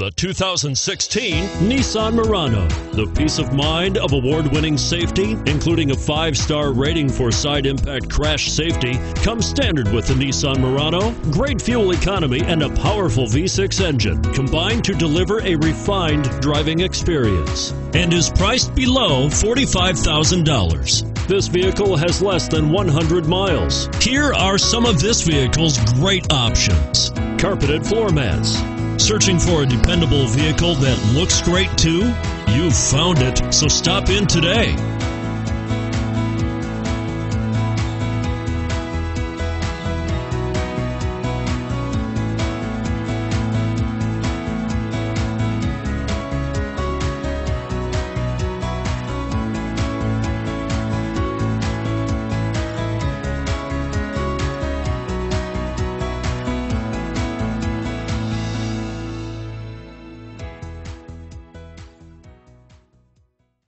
The 2016 Nissan Murano. The peace of mind of award winning safety, including a five star rating for side impact crash safety, comes standard with the Nissan Murano. Great fuel economy and a powerful V6 engine combine to deliver a refined driving experience and is priced below $45,000. This vehicle has less than 100 miles. Here are some of this vehicle's great options carpeted floor mats. Searching for a dependable vehicle that looks great too? You've found it, so stop in today.